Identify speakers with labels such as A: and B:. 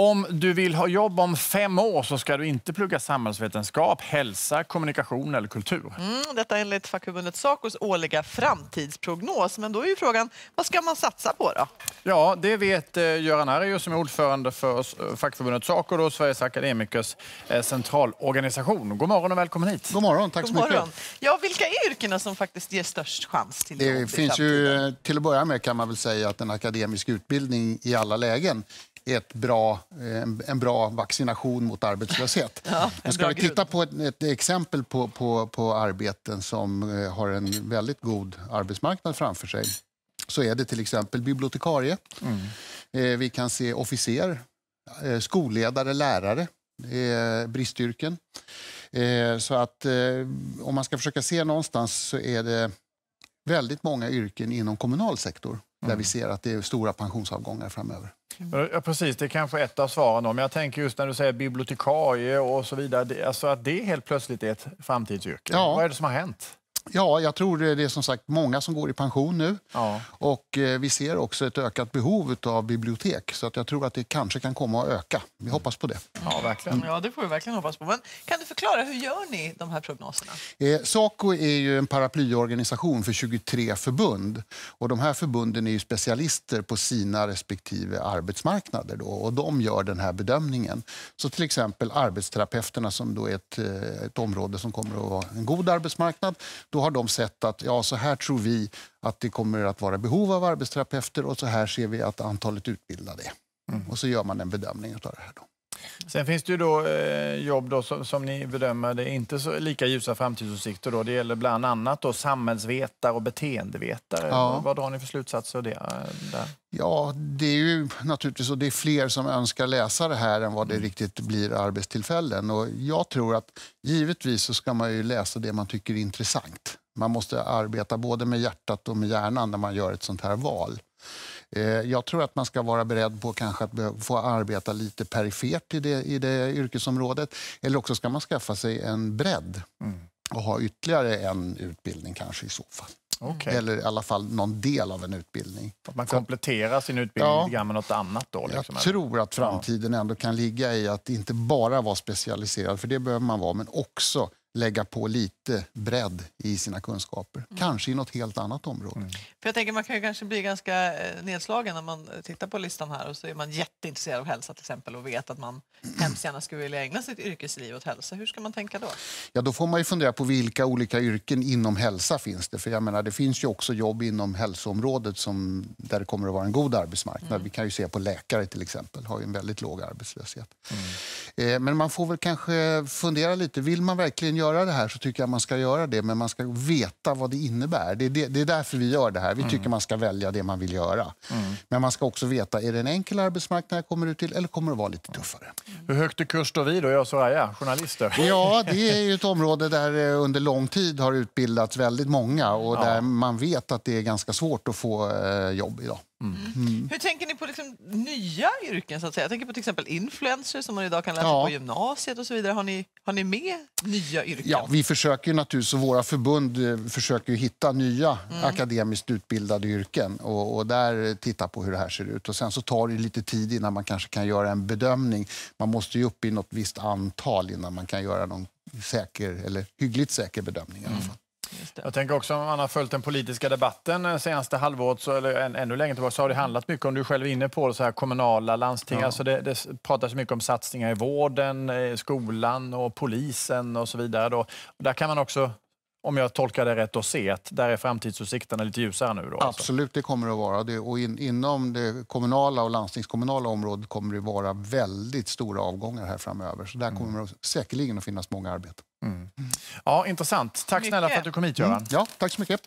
A: Om du vill ha jobb om fem år så ska du inte plugga samhällsvetenskap, hälsa, kommunikation eller kultur.
B: Mm, detta enligt fackförbundet Sacos årliga framtidsprognos. Men då är ju frågan, vad ska man satsa på då?
A: Ja, det vet eh, Göran Arjo som är ordförande för eh, fackförbundet Saco, då, Sveriges akademikers eh, centralorganisation. God morgon och välkommen hit.
C: God morgon, tack
B: God
C: så mycket.
B: morgon. Ja, vilka är yrkena som faktiskt ger störst chans till jobb
C: Det finns ju, till att börja med kan man väl säga att en akademisk utbildning i alla lägen ett bra, en, en bra vaccination mot arbetslöshet. Men ska vi titta på ett, ett exempel på, på, på arbeten som eh, har en väldigt god arbetsmarknad framför sig så är det till exempel bibliotekarie. Eh, Vi kan se officer, eh, skolledare, lärare. Bristyrken. Så att om man ska försöka se någonstans så är det väldigt många yrken inom kommunal sektor där vi ser att det är stora pensionsavgångar framöver.
A: Ja, precis, det är kanske ett av svaren. Då. Men jag tänker just när du säger bibliotekarie och så vidare, alltså att det helt plötsligt är ett framtidsyrke.
C: Ja.
A: Vad är det som har hänt?
C: Ja, jag tror det är som sagt många som går i pension nu
A: Ja.
C: och eh, vi ser också ett ökat behov av bibliotek så att jag tror att det kanske kan komma att öka. Vi hoppas på det.
A: Ja, verkligen.
B: Ja, det får vi verkligen hoppas på. Men kan du förklara, hur gör ni de här prognoserna?
C: Eh, Saco är ju en paraplyorganisation för 23 förbund. Och de här förbunden är ju specialister på sina respektive arbetsmarknader. Då, och de gör den här bedömningen. Så till exempel arbetsterapeuterna som då är ett, eh, ett område som kommer att vara en god arbetsmarknad. Då har de sett att ja, så här tror vi att det kommer att vara behov av arbetsterapeuter och så här ser vi att antalet utbildade är. Och så gör man en bedömning av det här. Då.
A: Sen finns det ju då eh, jobb då, som, som ni bedömer det är inte så lika ljusa framtidsutsikter. Då. Det gäller bland annat då samhällsvetare och beteendevetare.
C: Ja.
A: Vad, drar ni för slutsatser av det? eh, Där?
C: Ja, det är ju naturligtvis och det är fler som önskar läsa det här än vad det riktigt blir arbetstillfällen. Och jag tror att givetvis så ska man ju läsa det man tycker är intressant. Man måste arbeta både med hjärtat och med hjärnan när man gör ett sånt här val. Eh, Jag tror att man ska vara beredd på kanske att få arbeta lite perifert i det, i det yrkesområdet. Eller också ska man skaffa sig en bredd och ha ytterligare en utbildning kanske i så fall.
A: Okej.
C: Eller i alla fall någon del av en utbildning.
A: Att man kompletterar sin utbildning
C: Ja.
A: lite med något annat då? Liksom,
C: Jag tror att framtiden ändå kan ligga i att inte bara vara specialiserad, för det behöver man vara, men också lägga på lite bredd i sina kunskaper. Kanske i något helt annat område.
B: För jag tänker man kan ju kanske bli ganska eh, nedslagen när man tittar på listan här och så är man jätteintresserad av hälsa till exempel och vet att man hemskt gärna skulle vilja ägna sitt yrkesliv åt hälsa. Hur ska man tänka då?
C: Ja, då får man ju fundera på vilka olika yrken inom hälsa finns det. För jag menar, det finns ju också jobb inom hälsoområdet som, där det kommer att vara en god arbetsmarknad. Vi kan ju se på läkare till exempel, har ju en väldigt låg arbetslöshet. Eh, men man får väl kanske fundera lite. Vill man verkligen göra det här så tycker jag man ska göra det. Men man ska veta vad det innebär. Det är, det, det är därför vi gör det här. Vi tycker man ska välja det man vill göra. Men man ska också veta, är det en enkel arbetsmarknad jag kommer ut till eller kommer det vara lite tuffare?
A: Hur högt i kurs står vi då, jag och Soraya, journalister?
C: Ja, det är ju ett område där det under lång tid har utbildats väldigt många och där man vet att det är ganska svårt att få eh, jobb idag.
B: Hur tänker ni på liksom nya yrken? Så att säga? Jag tänker på till exempel influencers som man idag kan läsa
C: Ja.
B: på gymnasiet och så vidare. Har ni, har ni med nya yrken?
C: Ja, vi försöker ju naturligtvis, och våra förbund eh, försöker ju hitta nya akademiskt utbildade yrken och, och där titta på hur det här ser ut. Och sen så tar det lite tid innan man kanske kan göra en bedömning. Man måste ju upp i något visst antal innan man kan göra någon säker, eller hyggligt säker bedömning i alla fall.
A: Jag tänker också om man har följt den politiska debatten eh, senaste halvåret, så, eller än, ännu längre tillbaka, så har det handlat mycket om, du själv är inne på så här kommunala landsting. Alltså det, det pratas mycket om satsningar i vården, eh, skolan och polisen och så vidare. Då. Och där kan man också, om jag tolkar det rätt, då se att där är framtidsutsikterna lite ljusare nu. Då, alltså.
C: Absolut, det kommer det att vara. Det, och in, inom det kommunala och landstingskommunala området kommer det vara väldigt stora avgångar här framöver. Så där kommer det säkerligen att finnas många arbeten.
A: Ja, intressant. Tack snälla för
B: Mycket.
A: att du kom hit, Göran.
C: Ja, tack så mycket.